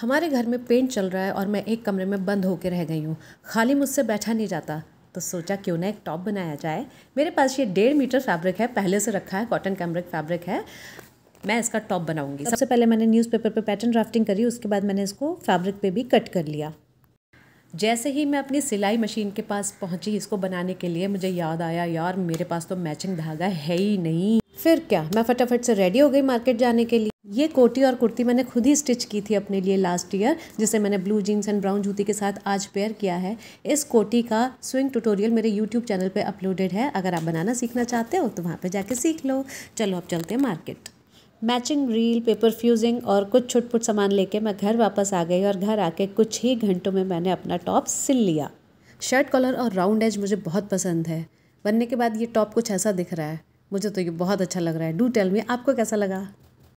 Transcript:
हमारे घर में पेंट चल रहा है और मैं एक कमरे में बंद होकर रह गई हूँ। खाली मुझसे बैठा नहीं जाता। तो सोचा क्यों ना एक टॉप बनाया जाए। मेरे पास ये डेढ़ मीटर फैब्रिक है, पहले से रखा है, कॉटन कैमरिक फैब्रिक है। मैं इसका टॉप बनाऊँगी। सबसे पहले मैंने न्यूज़पेपर पे पैटर्न ड्राफ्टिंग करी, उसके बाद मैंने इसको फैब्रिक पे भी कट कर लिया। जैसे ही मैं अपनी सिलाई मशीन के पास पहुँची इसको बनाने के लिए, मुझे याद आया, यार, मेरे पास तो मैचिंग धागा है ही नहीं। फिर क्या? मैं फटाफट से रेडी हो गई मार्केट जाने के लिए। ये कोटी और कुर्ती मैंने खुद ही स्टिच की थी अपने लिए लास्ट ईयर जिसे मैंने ब्लू जीन्स एंड ब्राउन जूती के साथ आज पेयर किया है। इस कोटी का स्विंग ट्यूटोरियल मेरे यूट्यूब चैनल पे अपलोडेड है। अगर आप बनाना सीखना चाहते हो तो वहाँ पे जाके सीख लो। चलो, अब चलते हैं market matching reel paper fusing और कुछ छुटपुट सामान लेके मैं घर वापस आ गई और घर आके कुछ ही घंटों में मैंने अपना टॉप सिल लिया। शर्ट कलर और राउंड एज मुझे बहुत पसंद है। बनने के बाद ये टॉप कुछ ऐसा दिख रहा है। मुझे तो ये बहुत अच्छा लग रहा है। डू टेल मी आपको कैसा लगा?